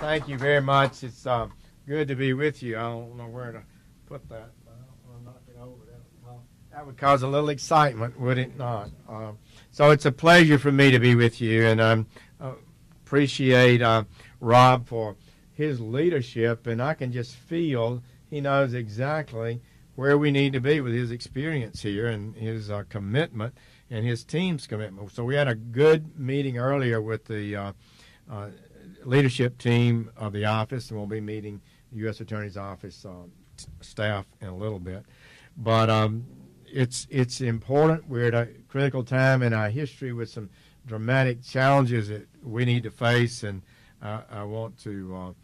thank you very much. It's uh, good to be with you. I don't know where to put that. I it over. That would, cause, a little excitement, would it not? Uh, so it's a pleasure for me to be with you, and I uh, appreciate uh, Rob for his leadership, and I can just feel he knows exactly where we need to be with his experience here and his uh, commitment and his team's commitment. So we had a good meeting earlier with the uh, uh, leadership team of the office, and we'll be meeting the U.S. Attorney's Office uh, staff in a little bit. But um, it's it's important. We're at a critical time in our history with some dramatic challenges that we need to face, and I want to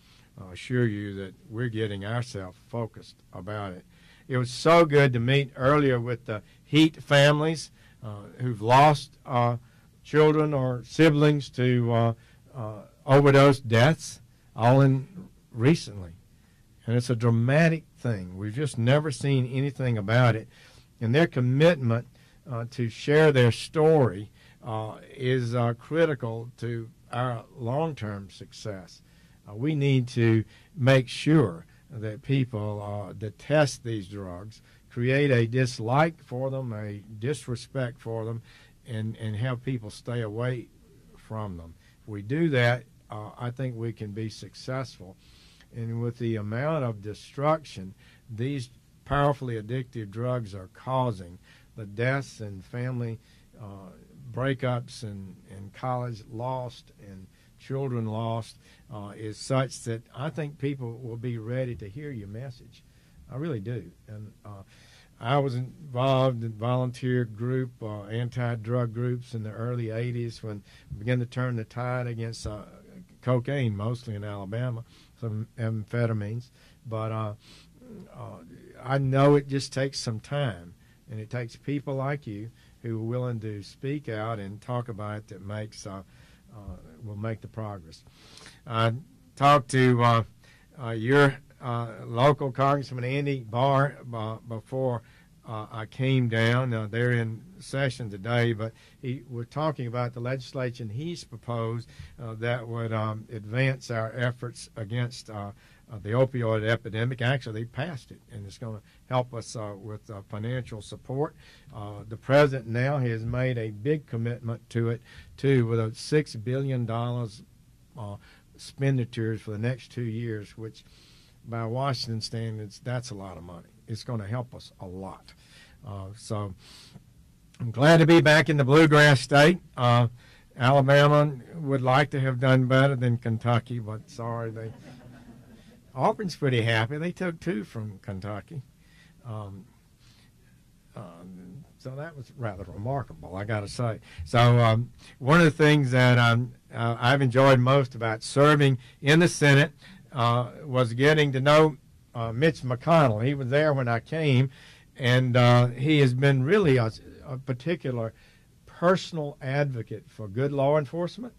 uh, assure you that we're getting ourselves focused about it. It was so good to meet earlier with the Heat families uh, who've lost uh, children or siblings to uh, overdose deaths, all in recently. And it's a dramatic thing. We've just never seen anything about it. And their commitment uh, to share their story uh, is uh, critical to our long term success. we need to make sure that people uh, detest these drugs, create a dislike for them, a disrespect for them, and, and have people stay away from them. If we do that, uh, I think we can be successful. And with the amount of destruction these powerfully addictive drugs are causing, the deaths and family uh, breakups and, and college lost and children lost uh, is such that I think people will be ready to hear your message. I really do. And uh, I was involved in volunteer group, uh, anti-drug groups in the early 80s when we began to turn the tide against uh, cocaine, mostly in Alabama, some amphetamines. But uh, uh, I know it just takes some time, and it takes people like you who are willing to speak out and talk about it that makes uh, will make the progress. I talked to uh, uh, your local Congressman Andy Barr before uh, I came down. Uh, they're in session today, but he, we're talking about the legislation he's proposed uh, that would um, advance our efforts against uh, the opioid epidemic. Actually, they passed it, and it's going to help us uh, with uh, financial support. Uh, the president now has made a big commitment to it, too, with a $6 billion uh, expenditures for the next two years, which by Washington standards, that's a lot of money. It's going to help us a lot. Uh, so I'm glad to be back in the bluegrass state. Alabama would like to have done better than Kentucky, but sorry, they Auburn's pretty happy. They took two from Kentucky. Um, um, so that was rather remarkable, I got to say. So um, one of the things that um, uh, I've enjoyed most about serving in the Senate uh, was getting to know uh, Mitch McConnell. He was there when I came, and uh, he has been really a, a particular personal advocate for good law enforcement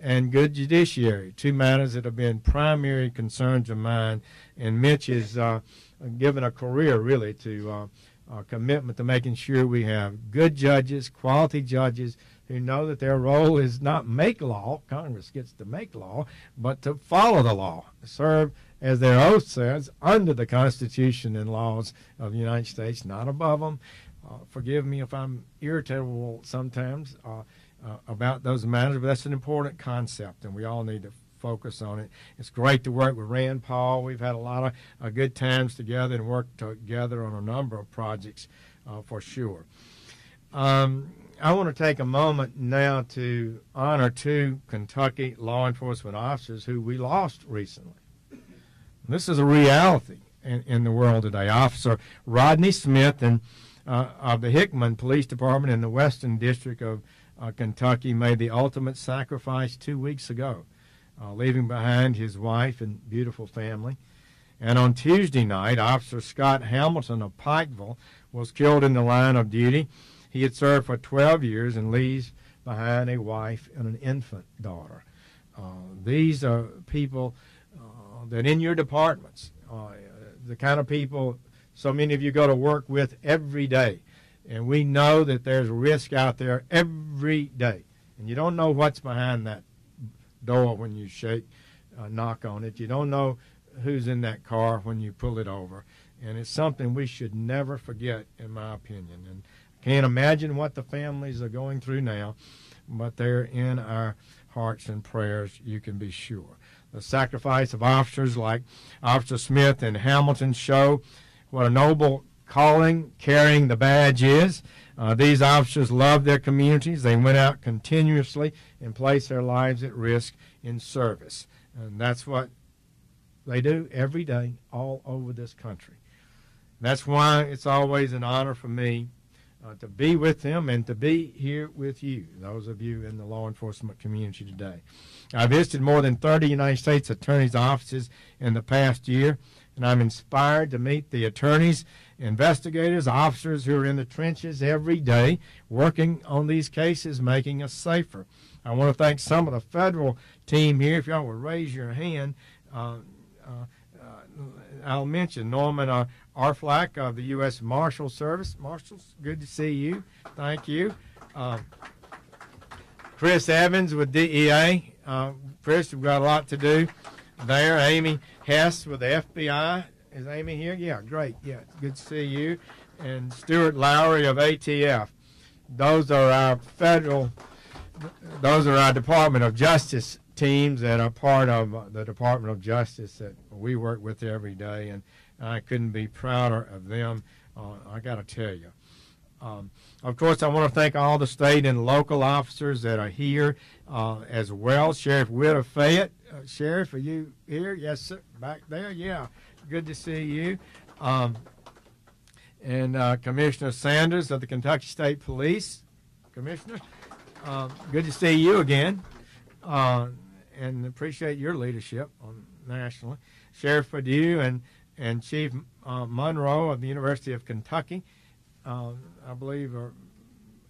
and good judiciary, two matters that have been primary concerns of mine. And Mitch has uh, given a career really to uh, a commitment to making sure we have good judges, quality judges who know that their role is not make law, Congress gets to make law, but to follow the law, serve as their oath says, under the Constitution and laws of the United States, not above them. Uh, forgive me if I'm irritable sometimes. Uh, uh, about those matters, but that's an important concept, and we all need to focus on it. It's great to work with Rand Paul. We've had a lot of uh, good times together and worked together on a number of projects uh, for sure. Um, I want to take a moment now to honor two Kentucky law enforcement officers who we lost recently. This is a reality in, in the world today. Officer Rodney Smith and, uh, of the Hickman Police Department in the Western District of uh, Kentucky made the ultimate sacrifice two weeks ago, uh, leaving behind his wife and beautiful family. And on Tuesday night, Officer Scott Hamilton of Pikeville was killed in the line of duty. He had served for 12 years and leaves behind a wife and an infant daughter. Uh, these are people that in your departments, uh, the kind of people so many of you go to work with every day. And we know that there's risk out there every day. And you don't know what's behind that door when you shake uh, knock on it. You don't know who's in that car when you pull it over. And it's something we should never forget, in my opinion. And I can't imagine what the families are going through now, but they're in our hearts and prayers, you can be sure. The sacrifice of officers like Officer Smith and Hamilton show what a noble calling carrying the badge is. Uh, these officers loved their communities. They went out continuously and placed their lives at risk in service. And that's what they do every day all over this country. That's why it's always an honor for me uh, to be with them and to be here with you, those of you in the law enforcement community today. I visited more than 30 United States attorneys' offices in the past year, and I'm inspired to meet the attorneys, investigators, officers who are in the trenches every day working on these cases, making us safer. I want to thank some of the federal team here. If y'all would raise your hand, uh, uh, uh, I'll mention Norman uh, Arflack of the U.S. Marshal Service. Marshals, good to see you. Thank you. Uh, Chris Evans with DEA. Uh, Chris, we've got a lot to do there. Amy Hess with the FBI. Is Amy here? Yeah, great. Yeah, good to see you. And Stuart Lowry of ATF. Those are our federal, those are our Department of Justice teams that are part of the Department of Justice that we work with every day. And I couldn't be prouder of them. Uh, I got to tell you. Um, of course, I want to thank all the state and local officers that are here uh, as well. Sheriff Witt of Fayette. Uh, Sheriff, are you here? Yes, sir. Back there? Yeah. Good to see you. Um, and uh, Commissioner Sanders of the Kentucky State Police. Commissioner, uh, good to see you again. Uh, and appreciate your leadership on nationally. Sheriff Perdue and and Chief uh, Monroe of the University of Kentucky, uh, I believe, are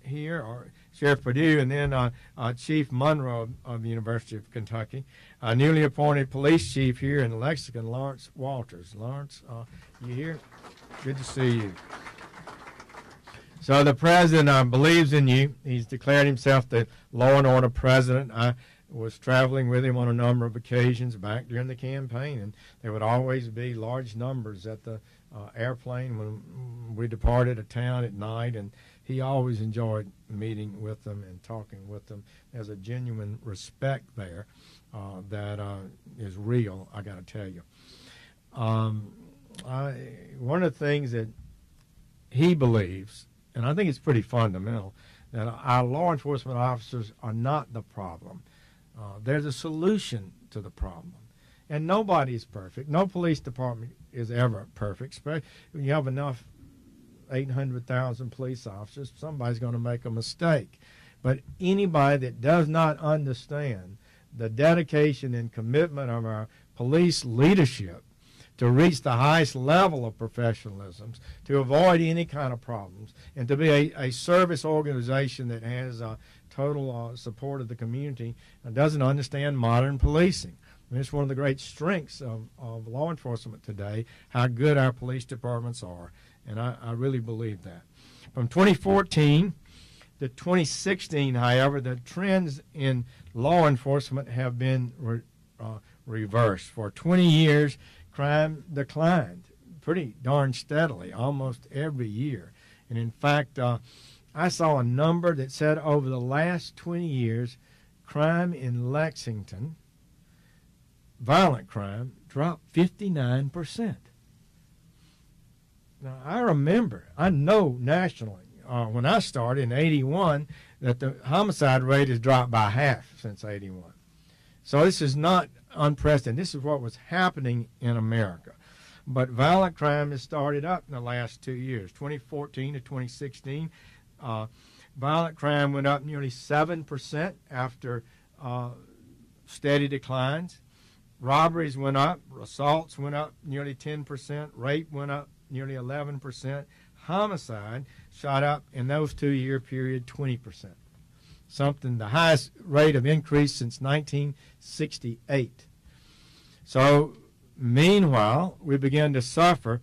here, or Sheriff Perdue, and then uh, uh Chief Monroe of the University of Kentucky, a newly appointed police chief here in Lexington, Lawrence Weathers. Lawrence, uh, you here? Good to see you. So the president uh, believes in you. He's declared himself the law and order president. I was traveling with him on a number of occasions back during the campaign, and there would always be large numbers at the uh, airplane when we departed a town at night, and he always enjoyed meeting with them and talking with them. There's a genuine respect there uh, that uh, is real, I got to tell you. Um, I, one of the things that he believes, and I think it's pretty fundamental, that our law enforcement officers are not the problem uh, there's a solution to the problem. And nobody's perfect. No police department is ever perfect. When you have enough 800,000 police officers, somebody's going to make a mistake. But anybody that does not understand the dedication and commitment of our police leadership to reach the highest level of professionalism, to avoid any kind of problems, and to be a, a service organization that has a total uh, support of the community and doesn't understand modern policing. I mean, it's one of the great strengths of, of law enforcement today, how good our police departments are. And I, I really believe that. From 2014 to 2016, however, the trends in law enforcement have been re, uh, reversed. For 20 years, crime declined pretty darn steadily, almost every year. And in fact, uh, I saw a number that said over the last 20 years, crime in Lexington, violent crime, dropped 59%. Now, I remember, I know nationally, uh, when I started in 81, that the homicide rate has dropped by half since 81. So this is not unprecedented. This is what was happening in America. But violent crime has started up in the last two years, 2014 to 2016. Uh, violent crime went up nearly 7% after uh, steady declines. Robberies went up, assaults went up nearly 10%, rape went up nearly 11%, homicide shot up in those two year period 20%. Something the highest rate of increase since 1968. So, meanwhile, we began to suffer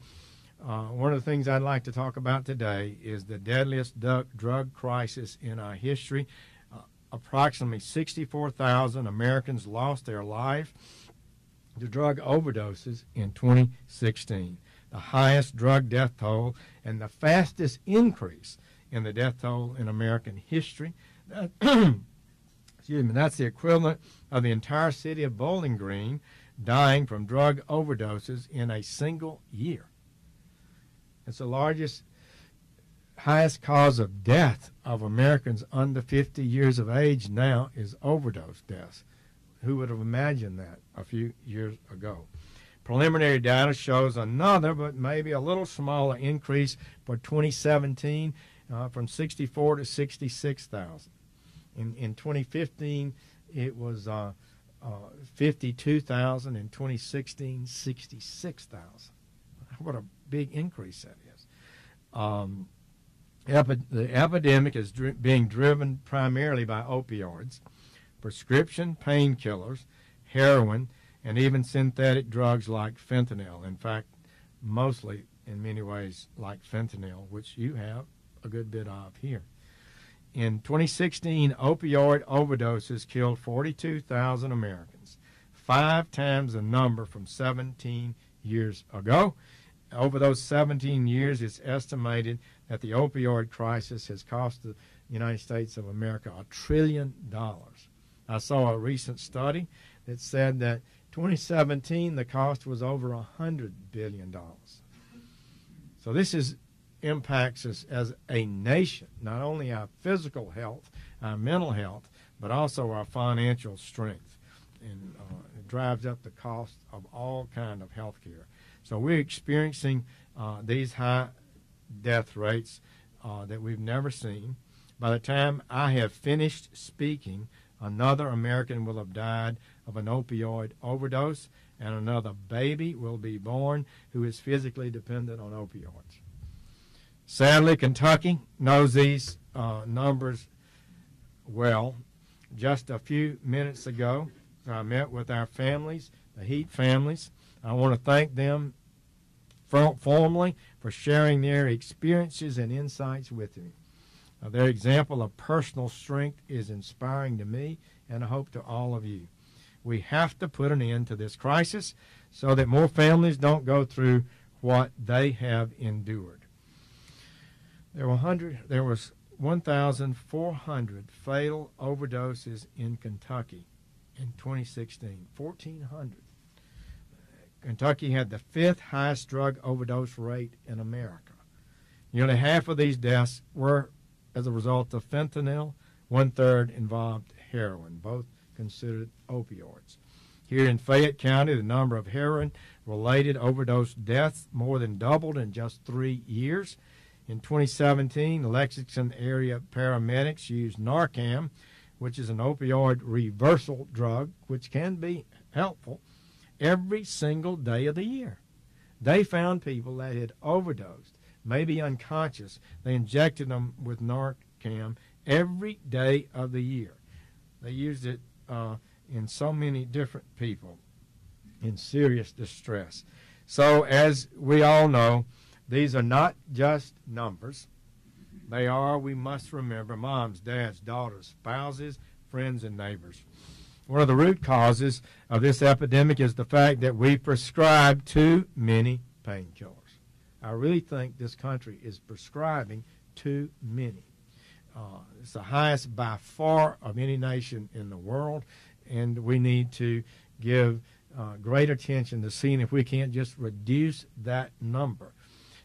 uh, one of the things I'd like to talk about today is the deadliest drug crisis in our history. Uh, approximately 64,000 Americans lost their life to drug overdoses in 2016, the highest drug death toll and the fastest increase in the death toll in American history. excuse me, that's the equivalent of the entire city of Bowling Green dying from drug overdoses in a single year. It's the largest, highest cause of death of Americans under 50 years of age now is overdose deaths. Who would have imagined that a few years ago? Preliminary data shows another, but maybe a little smaller increase for 2017 uh, from 64 to 66,000. In, in 2015, it was uh, uh, 52,000. In 2016, 66,000. What a big increase that is. Um, epi- the epidemic is dri- being driven primarily by opioids, prescription painkillers, heroin, and even synthetic drugs like fentanyl. In fact, mostly in many ways like fentanyl, which you have a good bit of here. In 2016, opioid overdoses killed 42,000 Americans, five times the number from 17 years ago. Over those 17 years, it's estimated that the opioid crisis has cost the United States of America a trillion dollars. I saw a recent study that said that 2017 the cost was over a hundred billion dollars. So this is impacts us as a nation, not only our physical health, our mental health, but also our financial strength, and uh, it drives up the cost of all kind of health care. So we're experiencing uh, these high death rates uh, that we've never seen. By the time I have finished speaking, another American will have died of an opioid overdose, and another baby will be born who is physically dependent on opioids. Sadly, Kentucky knows these uh, numbers well. Just a few minutes ago, I met with our families, the Heat families. I want to thank them formally for sharing their experiences and insights with me. Uh, their example of personal strength is inspiring to me and I hope to all of you. We have to put an end to this crisis so that more families don't go through what they have endured. There were 100, there was 1,400 fatal overdoses in Kentucky in 2016. 1,400. Kentucky had the fifth highest drug overdose rate in America. Nearly half of these deaths were as a result of fentanyl. One third involved heroin, both considered opioids. Here in Fayette County, the number of heroin related overdose deaths more than doubled in just three years. In 2017, Lexington area paramedics used Narcan, which is an opioid reversal drug, which can be helpful, every single day of the year. They found people that had overdosed, maybe unconscious. They injected them with Narcan every day of the year. They used it uh, in so many different people in serious distress. So, as we all know, these are not just numbers. They are, we must remember, moms, dads, daughters, spouses, friends, and neighbors. One of the root causes of this epidemic is the fact that we prescribe too many painkillers. I really think this country is prescribing too many. Uh, it's the highest by far of any nation in the world, and we need to give uh, great attention to seeing if we can't just reduce that number.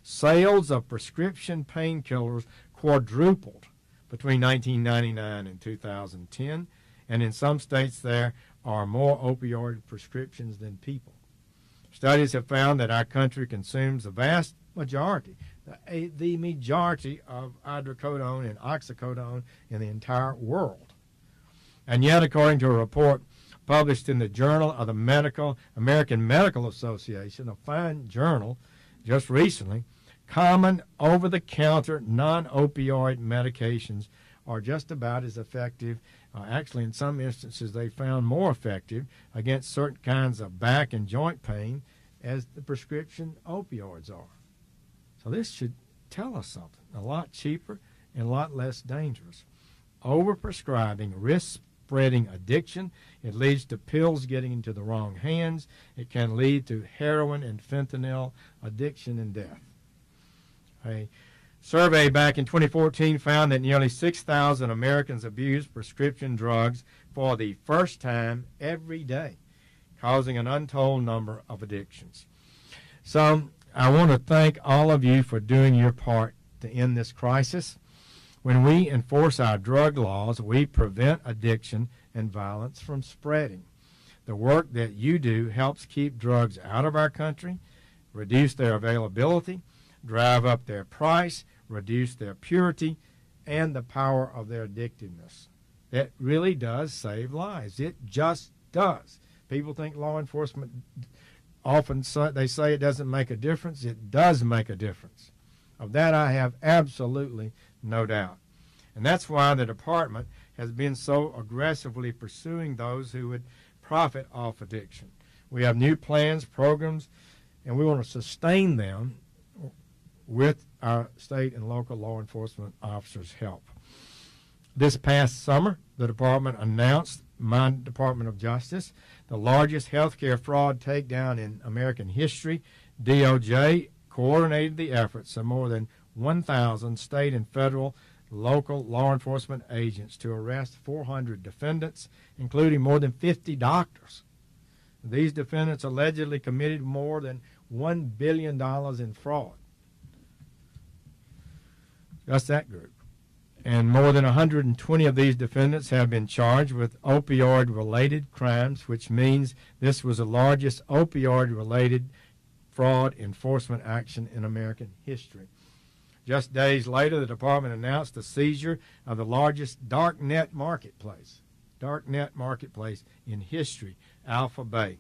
Sales of prescription painkillers quadrupled between 1999 and 2010, and in some states there are more opioid prescriptions than people. Studies have found that our country consumes the vast majority, the, the majority of hydrocodone and oxycodone in the entire world. And yet, according to a report published in the Journal of the Medical American Medical Association, a fine journal, just recently, Common over the counter non opioid medications are just about as effective. Uh, actually, in some instances, they found more effective against certain kinds of back and joint pain as the prescription opioids are. So, this should tell us something a lot cheaper and a lot less dangerous. Overprescribing risks spreading addiction. It leads to pills getting into the wrong hands. It can lead to heroin and fentanyl addiction and death. A survey back in 2014 found that nearly 6,000 Americans abused prescription drugs for the first time every day, causing an untold number of addictions. So I want to thank all of you for doing your part to end this crisis. When we enforce our drug laws, we prevent addiction and violence from spreading. The work that you do helps keep drugs out of our country, reduce their availability, drive up their price, reduce their purity, and the power of their addictiveness. It really does save lives. It just does. People think law enforcement often they say it doesn't make a difference. It does make a difference. Of that I have absolutely no doubt. And that's why the department has been so aggressively pursuing those who would profit off addiction. We have new plans, programs, and we want to sustain them with our state and local law enforcement officers' help. This past summer, the department announced my Department of Justice, the largest healthcare fraud takedown in American history. DOJ coordinated the efforts of more than 1,000 state and federal local law enforcement agents to arrest 400 defendants, including more than 50 doctors. These defendants allegedly committed more than $1 billion in fraud. Just that group. And more than 120 of these defendants have been charged with opioid related crimes, which means this was the largest opioid related fraud enforcement action in American history. Just days later, the department announced the seizure of the largest dark net marketplace, dark net marketplace in history, Alpha Bay.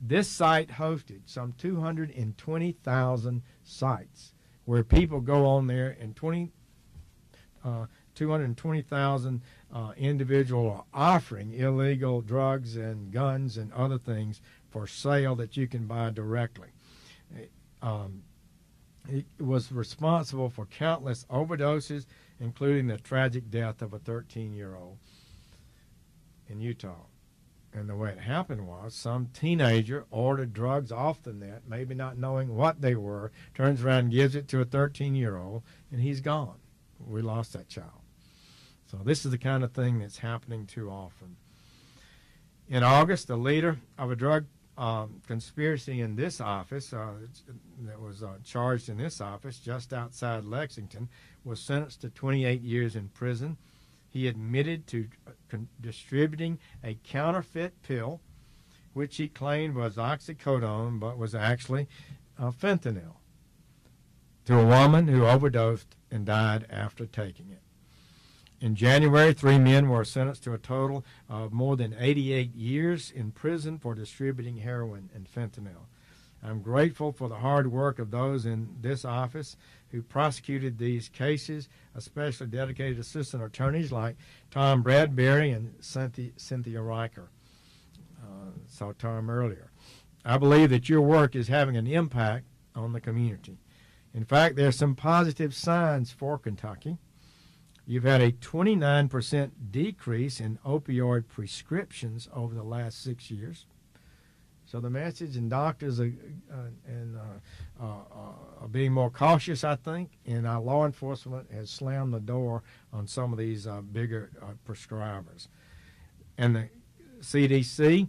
This site hosted some 220,000 sites where people go on there and 20, uh, 220,000 uh, individuals are offering illegal drugs and guns and other things for sale that you can buy directly. Um, he was responsible for countless overdoses, including the tragic death of a 13 year old in Utah. And the way it happened was some teenager ordered drugs off the net, maybe not knowing what they were, turns around and gives it to a 13 year old, and he's gone. We lost that child. So, this is the kind of thing that's happening too often. In August, the leader of a drug um, conspiracy in this office uh, that was uh, charged in this office just outside Lexington was sentenced to 28 years in prison. He admitted to uh, distributing a counterfeit pill, which he claimed was oxycodone, but was actually uh, fentanyl, to a woman who overdosed and died after taking it. In January, three men were sentenced to a total of more than 88 years in prison for distributing heroin and fentanyl. I'm grateful for the hard work of those in this office who prosecuted these cases, especially dedicated assistant attorneys like Tom Bradbury and Cynthia, Riker. Uh, saw Tom earlier. I believe that your work is having an impact on the community. In fact, there are some positive signs for Kentucky. You've had a 29% decrease in opioid prescriptions over the last six years. So the message, and doctors are, uh, and uh, uh, uh, are being more cautious, I think, and our law enforcement has slammed the door on some of these uh, bigger uh, prescribers. And the CDC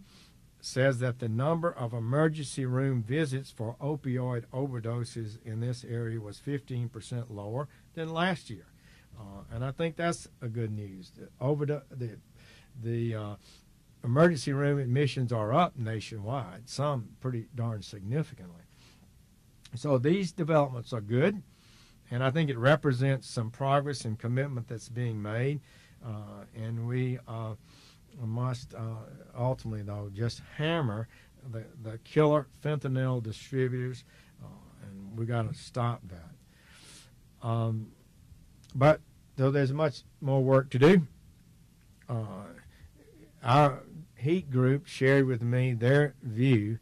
says that the number of emergency room visits for opioid overdoses in this area was 15% lower than last year. Uh, and I think that's a good news. Over the the, the uh, emergency room admissions are up nationwide, some pretty darn significantly. So these developments are good, and I think it represents some progress and commitment that's being made. Uh, and we uh, must uh, ultimately, though, just hammer the, the killer fentanyl distributors, uh, and we got to stop that. Um, but though there's much more work to do, uh, our heat group shared with me their view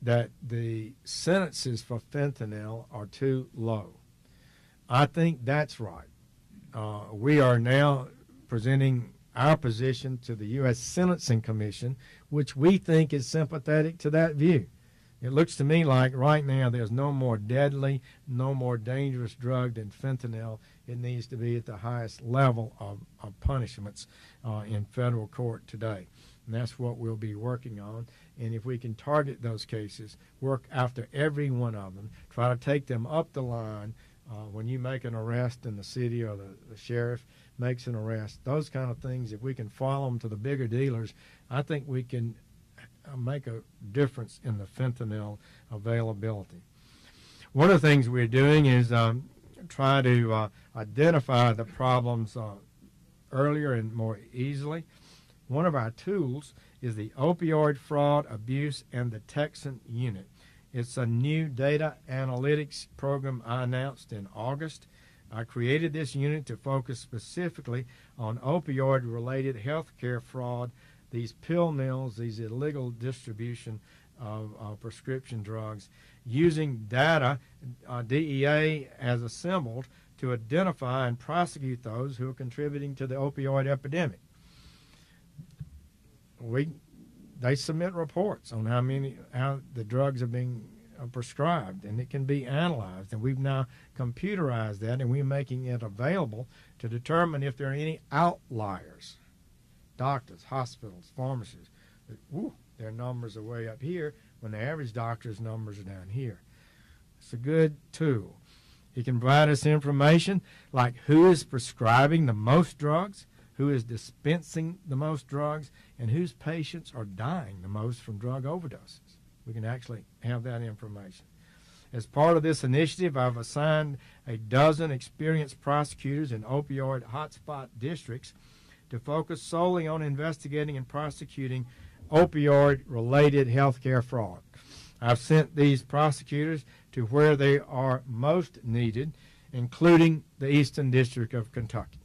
that the sentences for fentanyl are too low. I think that's right. Uh, we are now presenting our position to the U.S. Sentencing Commission, which we think is sympathetic to that view. It looks to me like right now there's no more deadly, no more dangerous drug than fentanyl. It needs to be at the highest level of, of punishments uh, in federal court today. And that's what we'll be working on. And if we can target those cases, work after every one of them, try to take them up the line uh, when you make an arrest in the city or the, the sheriff makes an arrest, those kind of things, if we can follow them to the bigger dealers, I think we can uh, make a difference in the fentanyl availability. One of the things we're doing is um, try to uh, identify the problems uh, earlier and more easily. One of our tools is the Opioid Fraud, Abuse, and Detection Unit. It's a new data analytics program I announced in August. I created this unit to focus specifically on opioid related healthcare fraud, these pill mills, these illegal distribution of uh, prescription drugs, using data uh, DEA has assembled to identify and prosecute those who are contributing to the opioid epidemic. We they submit reports on how many how the drugs are being uh, prescribed and it can be analyzed and we've now computerized that and we're making it available to determine if there are any outliers doctors hospitals pharmacies their numbers are way up here when the average doctor's numbers are down here it's a good tool it can provide us information like who is prescribing the most drugs who is dispensing the most drugs, and whose patients are dying the most from drug overdoses. We can actually have that information. As part of this initiative, I've assigned a dozen experienced prosecutors in opioid hotspot districts to focus solely on investigating and prosecuting opioid related healthcare fraud. I've sent these prosecutors to where they are most needed, including the Eastern District of Kentucky.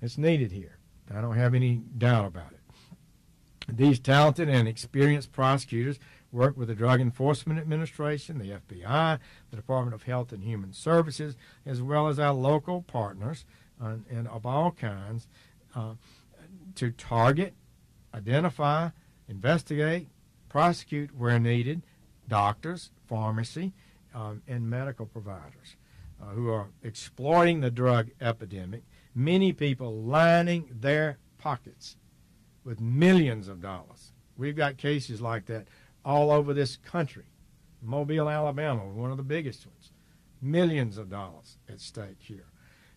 It's needed here. I don't have any doubt about it. These talented and experienced prosecutors work with the Drug Enforcement Administration, the FBI, the Department of Health and Human Services, as well as our local partners uh, and of all kinds uh, to target, identify, investigate, prosecute where needed doctors, pharmacy, um, and medical providers uh, who are exploiting the drug epidemic many people lining their pockets with millions of dollars. We've got cases like that all over this country. Mobile, Alabama, one of the biggest ones. Millions of dollars at stake here.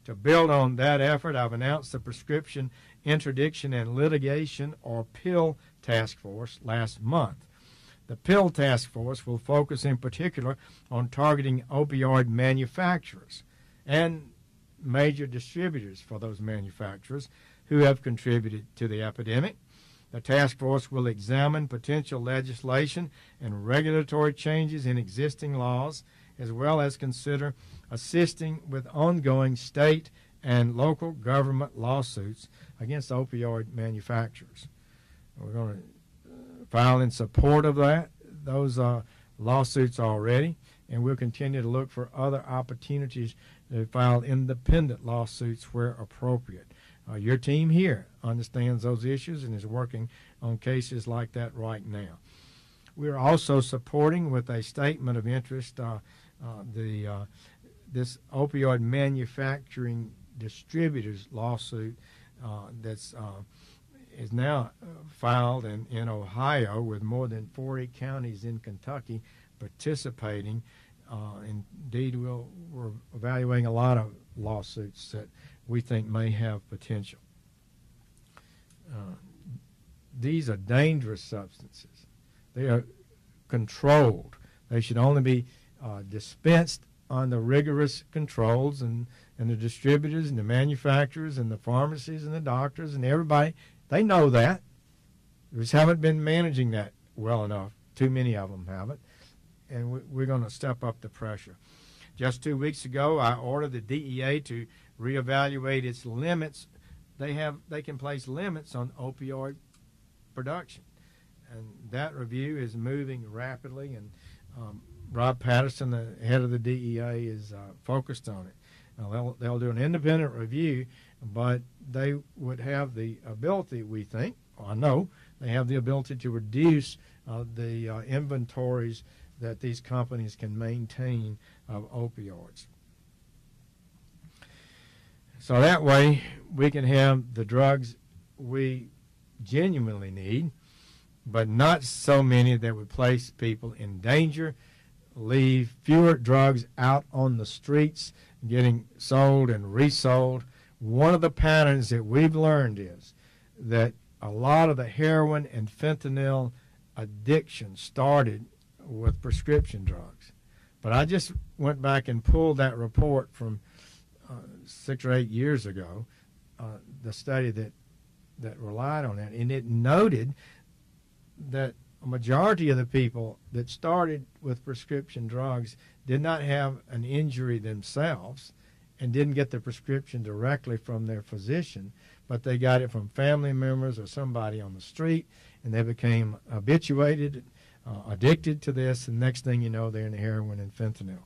To build on that effort, I've announced the Prescription Interdiction and Litigation, or PILL, Task Force last month. The PILL Task Force will focus in particular on targeting opioid manufacturers and major distributors for those manufacturers who have contributed to the epidemic. The task force will examine potential legislation and regulatory changes in existing laws, as well as consider assisting with ongoing state and local government lawsuits against opioid manufacturers. We're going to uh, file in support of that, those uh, lawsuits already, and we'll continue to look for other opportunities to file independent lawsuits where appropriate. Uh, your team here understands those issues and is working on cases like that right now. We're also supporting with a statement of interest uh, uh, the uh, this opioid manufacturing distributors lawsuit uh, that's uh, is now filed in, in Ohio with more than 40 counties in Kentucky participating uh, indeed, we'll, we're evaluating a lot of lawsuits that we think may have potential. Uh, these are dangerous substances. They are controlled. They should only be uh, dispensed under rigorous controls, and, and the distributors and the manufacturers and the pharmacies and the doctors and everybody, they know that. We just haven't been managing that well enough. Too many of them haven't and we're going to step up the pressure. Just two weeks ago, I ordered the DEA to reevaluate its limits. They have they can place limits on opioid production, and that review is moving rapidly. And um, Rob Patterson, the head of the DEA, is uh, focused on it. Now, they'll, they'll do an independent review, but they would have the ability, we think, I know, they have the ability to reduce uh, the uh, inventories that these companies can maintain of opioids. So that way we can have the drugs we genuinely need, but not so many that would place people in danger, leave fewer drugs out on the streets getting sold and resold. One of the patterns that we've learned is that a lot of the heroin and fentanyl addiction started with prescription drugs. But I just went back and pulled that report from uh, six or eight years ago, uh, the study that that relied on that, and it noted that a majority of the people that started with prescription drugs did not have an injury themselves and didn't get the prescription directly from their physician, but they got it from family members or somebody on the street, and they became habituated, uh, addicted to this, and next thing you know, they're in heroin and fentanyl.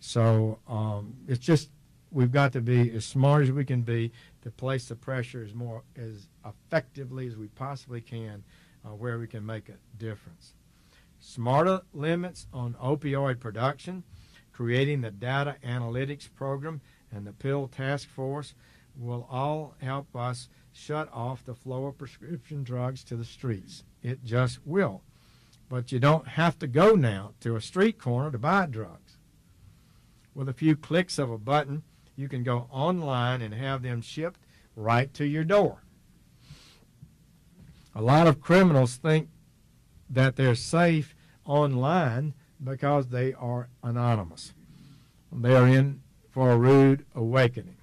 So um, it's just we've got to be as smart as we can be to place the pressure as more as effectively as we possibly can uh, where we can make a difference. Smarter limits on opioid production, creating the data analytics program and the pill task force will all help us shut off the flow of prescription drugs to the streets. It just will. But you don't have to go now to a street corner to buy drugs. With a few clicks of a button, you can go online and have them shipped right to your door. A lot of criminals think that they're safe online because they are anonymous. They are in for a rude awakening.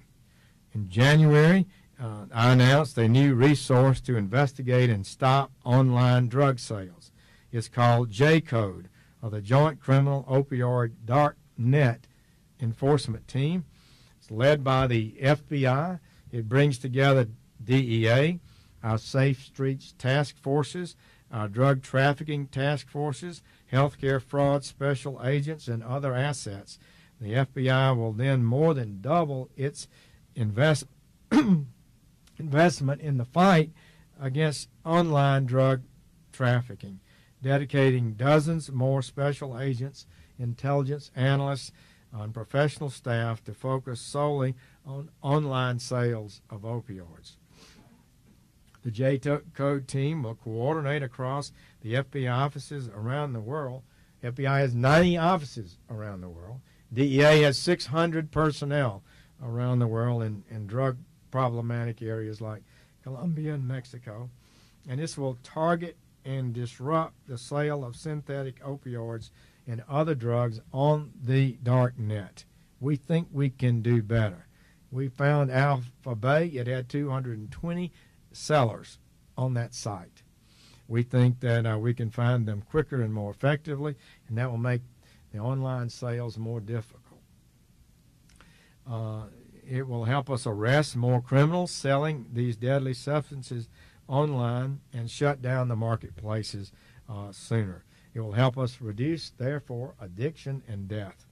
In January, uh, I announced a new resource to investigate and stop online drug sales. It's called J Code, or the Joint Criminal Opioid Dark Net Enforcement Team. It's led by the FBI. It brings together DEA, our Safe Streets task forces, our drug trafficking task forces, healthcare fraud special agents, and other assets. The FBI will then more than double its invest investment in the fight against online drug trafficking, dedicating dozens more special agents, intelligence analysts, and professional staff to focus solely on online sales of opioids. The J Code team will coordinate across the FBI offices around the world. FBI has 90 offices around the world. DEA has 600 personnel around the world in, in drug problematic areas like Colombia and Mexico. And this will target and disrupt the sale of synthetic opioids and other drugs on the dark net. We think we can do better. We found Alpha Bay, it had 220 sellers on that site. We think that uh, we can find them quicker and more effectively, and that will make the online sales more difficult. Uh, it will help us arrest more criminals selling these deadly substances online and shut down the marketplaces uh, sooner. It will help us reduce, therefore, addiction and death.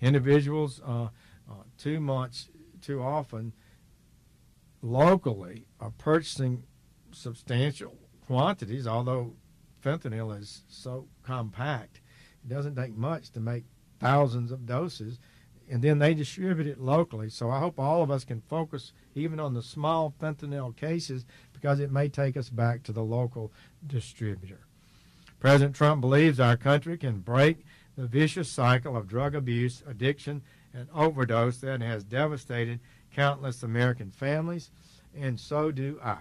Individuals uh, uh, too much, too often, locally are purchasing substantial quantities, although fentanyl is so compact. It doesn't take much to make thousands of doses, and then they distribute it locally. So I hope all of us can focus even on the small fentanyl cases because it may take us back to the local distributor. President Trump believes our country can break the vicious cycle of drug abuse, addiction, and overdose that has devastated countless American families, and so do I.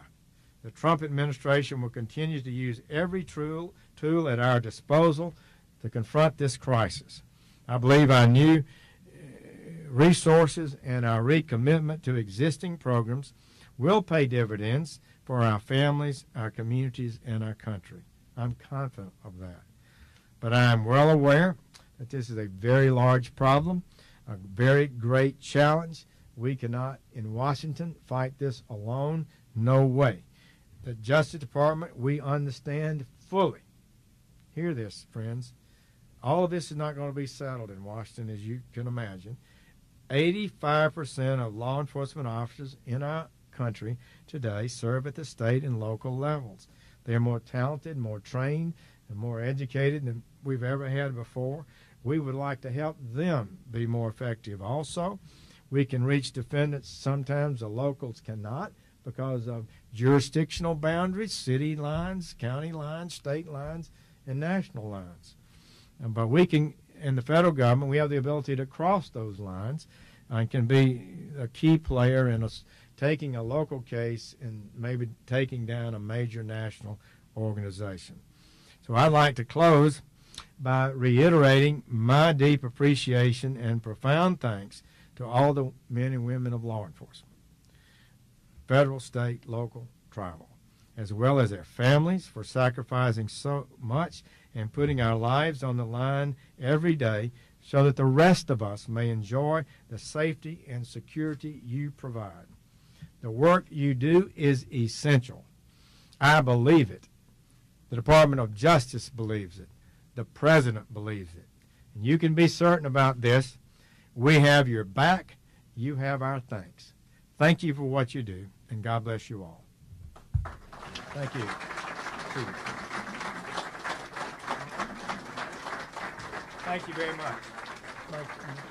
The Trump administration will continue to use every tool, tool at our disposal to confront this crisis. I believe our new uh, resources and our recommitment to existing programs will pay dividends for our families, our communities, and our country. I'm confident of that. But I am well aware that this is a very large problem, a very great challenge. We cannot, in Washington, fight this alone. No way. The Justice Department, we understand fully. Hear this, friends. All of this is not going to be settled in Washington, as you can imagine. 85% of law enforcement officers in our country today serve at the state and local levels. They're more talented, more trained, and more educated than we've ever had before. We would like to help them be more effective. Also, we can reach defendants sometimes the locals cannot because of jurisdictional boundaries, city lines, county lines, state lines, and national lines. But we can, in the federal government, we have the ability to cross those lines and can be a key player in us taking a local case and maybe taking down a major national organization. So I'd like to close by reiterating my deep appreciation and profound thanks to all the men and women of law enforcement, federal, state, local, tribal, as well as their families for sacrificing so much and putting our lives on the line every day so that the rest of us may enjoy the safety and security you provide. The work you do is essential. I believe it. The Department of Justice believes it. The President believes it. And you can be certain about this. We have your back. You have our thanks. Thank you for what you do, and God bless you all. Thank you. Thank you very much.